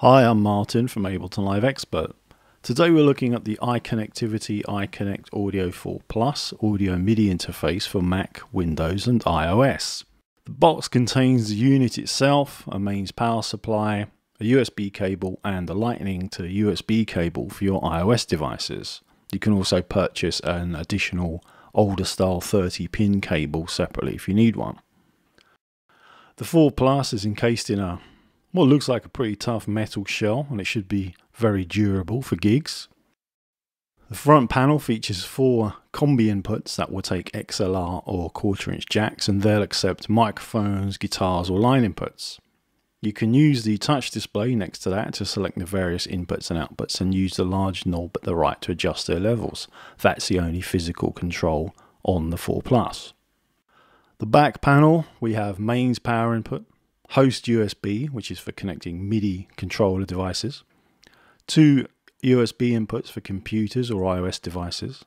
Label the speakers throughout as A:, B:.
A: Hi, I'm Martin from Ableton Live Expert. Today we're looking at the iConnectivity iConnect Audio 4 Plus audio MIDI interface for Mac, Windows and iOS. The box contains the unit itself, a mains power supply, a USB cable and a lightning to USB cable for your iOS devices. You can also purchase an additional older style 30 pin cable separately if you need one. The 4 Plus is encased in a what looks like a pretty tough metal shell and it should be very durable for gigs. The front panel features four combi inputs that will take XLR or quarter inch jacks and they'll accept microphones, guitars or line inputs. You can use the touch display next to that to select the various inputs and outputs and use the large knob at the right to adjust their levels. That's the only physical control on the 4 Plus. The back panel, we have mains power input, host USB, which is for connecting MIDI controller devices, two USB inputs for computers or iOS devices,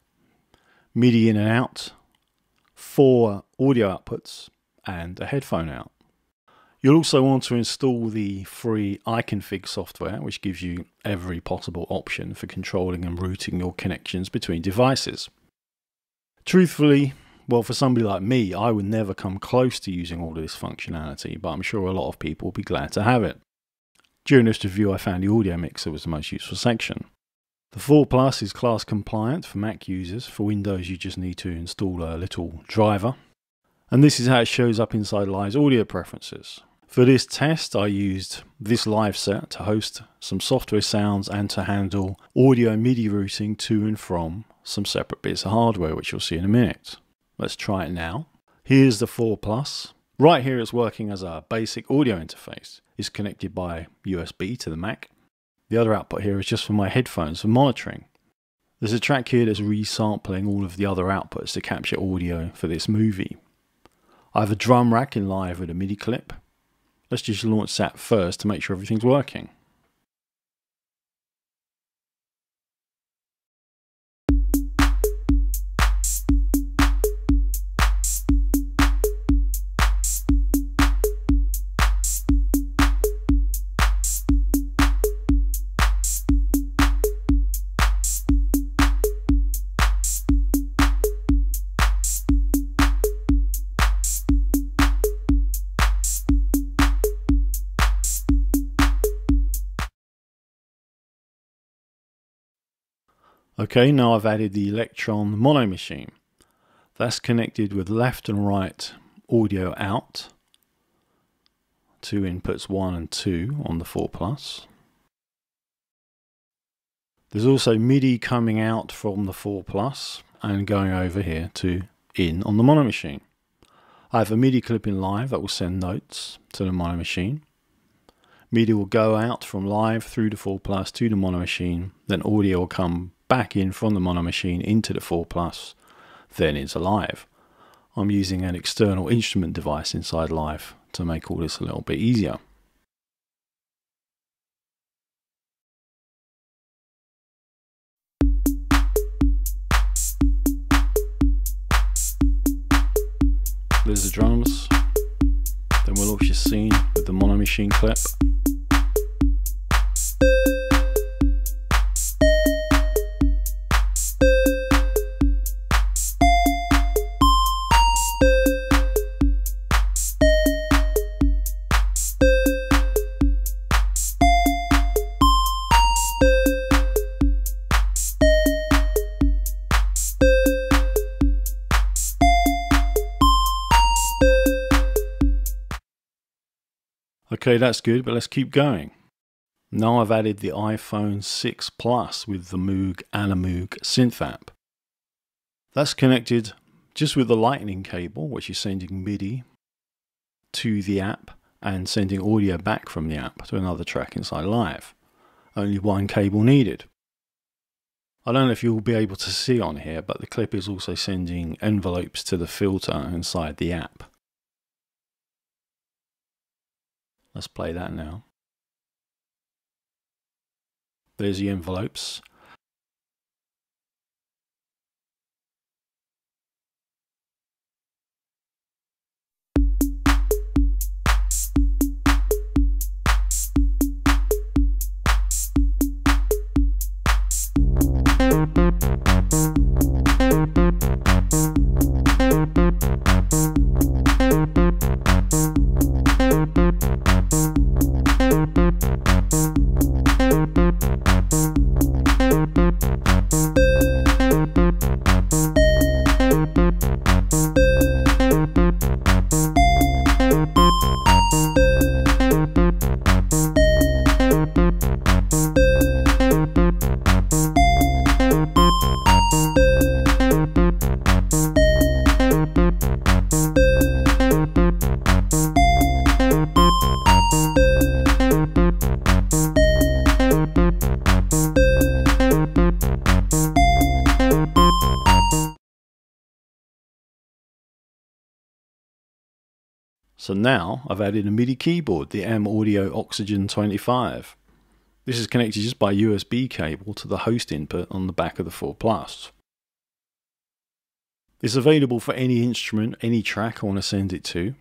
A: MIDI in and out, four audio outputs, and a headphone out. You'll also want to install the free iConfig software, which gives you every possible option for controlling and routing your connections between devices. Truthfully, well, for somebody like me, I would never come close to using all of this functionality, but I'm sure a lot of people will be glad to have it. During this review, I found the audio mixer was the most useful section. The 4 Plus is class compliant for Mac users. For Windows, you just need to install a little driver. And this is how it shows up inside Live's audio preferences. For this test, I used this live set to host some software sounds and to handle audio MIDI routing to and from some separate bits of hardware, which you'll see in a minute. Let's try it now. Here's the 4 Plus. Right here it's working as a basic audio interface. It's connected by USB to the Mac. The other output here is just for my headphones for monitoring. There's a track here that's resampling all of the other outputs to capture audio for this movie. I have a drum rack in live with a MIDI clip. Let's just launch that first to make sure everything's working. Okay, now I've added the Elektron mono machine. That's connected with left and right audio out. Two inputs, one and two on the 4 Plus. There's also MIDI coming out from the 4 Plus and going over here to in on the mono machine. I have a MIDI clip in live that will send notes to the mono machine. MIDI will go out from live through the 4 Plus to the mono machine, then audio will come back in from the mono machine into the 4 Plus, then into Live. I'm using an external instrument device inside Live to make all this a little bit easier. There's the drums. Then we'll launch the scene with the mono machine clip. Okay, that's good, but let's keep going. Now I've added the iPhone 6 Plus with the Moog Animoog synth app. That's connected just with the lightning cable, which is sending MIDI to the app and sending audio back from the app to another track inside Live. Only one cable needed. I don't know if you'll be able to see on here, but the clip is also sending envelopes to the filter inside the app. Let's play that now. There's the envelopes. So now I've added a MIDI keyboard, the M Audio Oxygen 25. This is connected just by USB cable to the host input on the back of the 4 Plus. It's available for any instrument, any track I want to send it to.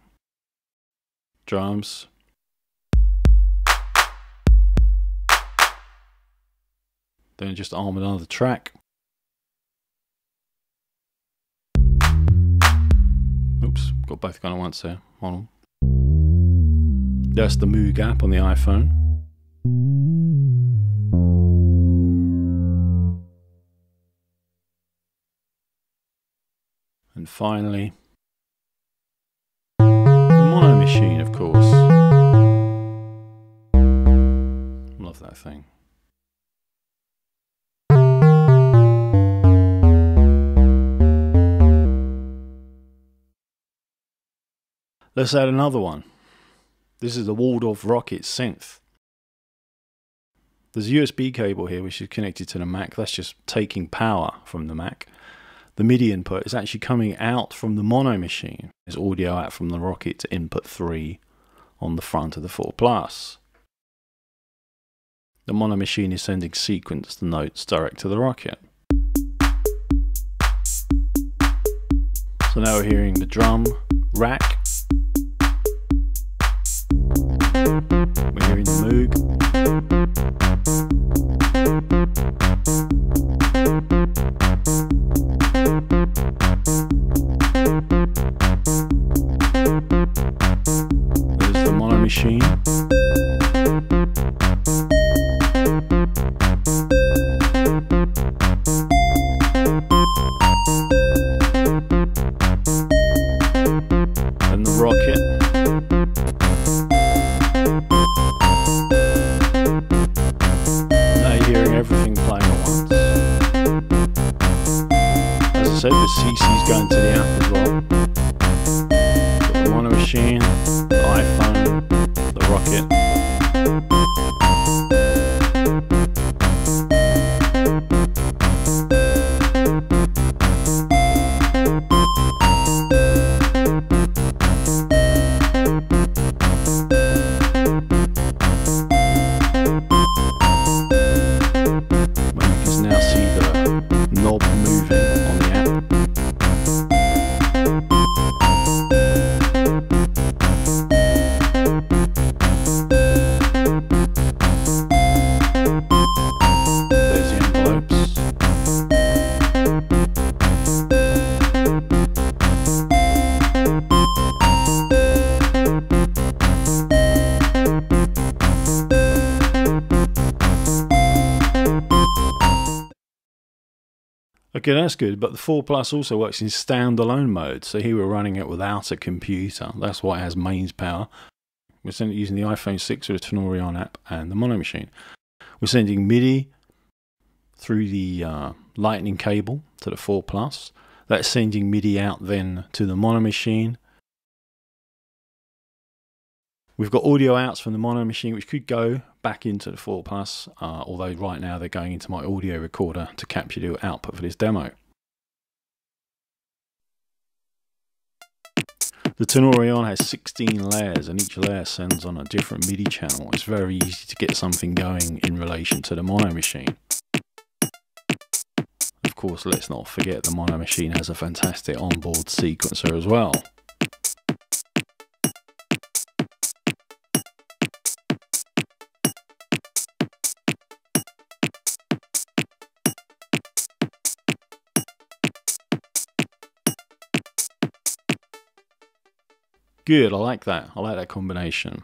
A: Drums. Then just arm another track. Oops, got both going at once there. Hold on. That's the Moog app on the iPhone. And finally, the mono machine, of course. Love that thing. Let's add another one. This is the Waldorf Rocket synth. There's a USB cable here which is connected to the Mac. That's just taking power from the Mac. The MIDI input is actually coming out from the mono machine. There's audio out from the Rocket to input 3 on the front of the 4 Plus. The mono machine is sending sequenced notes direct to the Rocket. So now we're hearing the drum rack We're in the Moog. Said, the CC's going to the app as well. Got the mono machine, the iPhone, the rocket. Okay, that's good, but the 4 Plus also works in standalone mode, so here we're running it without a computer. That's why it has mains power. We're sending using the iPhone 6 with the Tenori-on app and the Mono Machine. We're sending MIDI through the uh, lightning cable to the 4 Plus. That's sending MIDI out then to the Mono Machine. We've got audio outs from the Mono Machine, which could go back into the 4 Plus, uh, although right now they're going into my audio recorder to capture the output for this demo. The Tenori-on has 16 layers and each layer sends on a different MIDI channel. It's very easy to get something going in relation to the Mono Machine. Of course, let's not forget the Mono Machine has a fantastic onboard sequencer as well. Good, I like that. I like that combination.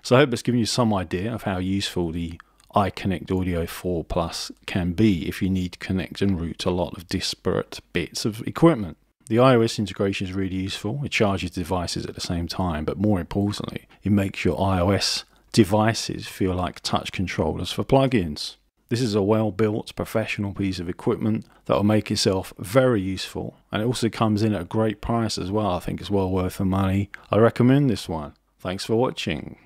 A: So I hope it's given you some idea of how useful the iConnect Audio 4 Plus can be if you need to connect and route a lot of disparate bits of equipment. The iOS integration is really useful. It charges devices at the same time, but more importantly, it makes your iOS devices feel like touch controllers for plugins. This is a well built professional piece of equipment that will make itself very useful and it also comes in at a great price as well. I think it's well worth the money. I recommend this one. Thanks for watching.